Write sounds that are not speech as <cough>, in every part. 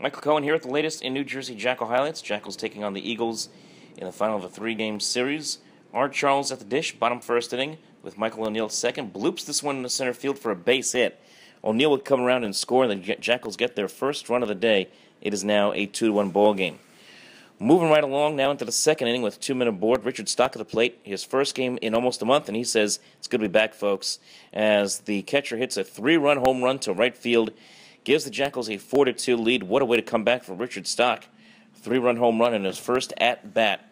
Michael Cohen here with the latest in New Jersey Jackal highlights. Jackals taking on the Eagles in the final of a three-game series. Art Charles at the dish, bottom first inning, with Michael O'Neill second. Bloops this one in the center field for a base hit. O'Neill would come around and score, and the Jackals get their first run of the day. It is now a 2-1 ball game. Moving right along now into the second inning with two men aboard. Richard Stock at the plate, his first game in almost a month, and he says it's good to be back, folks, as the catcher hits a three-run home run to right field gives the Jackals a 4 2 lead. What a way to come back for Richard Stock. Three run home run in his first at bat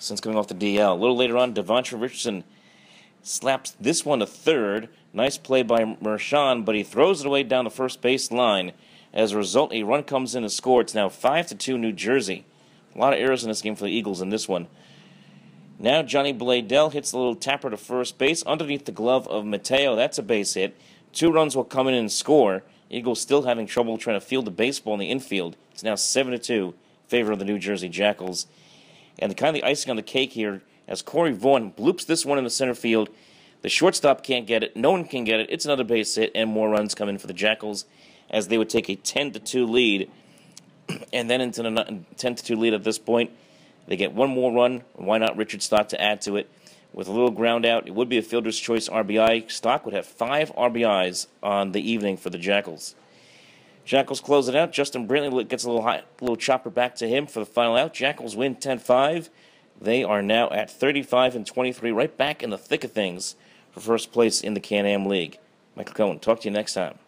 since coming off the DL. A little later on, Devontre Richardson slaps this one to third. Nice play by Mershon, but he throws it away down the first base line. As a result, a run comes in to score. It's now 5 to 2 New Jersey. A lot of errors in this game for the Eagles in this one. Now Johnny Bladell hits a little tapper to first base underneath the glove of Mateo. That's a base hit. Two runs will come in and score. Eagles still having trouble trying to field the baseball in the infield. It's now 7 to 2 favor of the New Jersey Jackals. And the kind of the icing on the cake here, as Corey Vaughn bloops this one in the center field, the shortstop can't get it. No one can get it. It's another base hit, and more runs come in for the Jackals as they would take a 10 to 2 lead. <clears throat> and then into the 10 to 2 lead at this point, they get one more run. Why not Richard Stock to add to it? With a little ground out. It would be a fielder's choice RBI. Stock would have five RBIs on the evening for the Jackals. Jackals close it out. Justin Brantley gets a little high, little chopper back to him for the final out. Jackals win 10-5. They are now at 35 and 23, right back in the thick of things for first place in the Can-Am League. Michael Cohen, talk to you next time.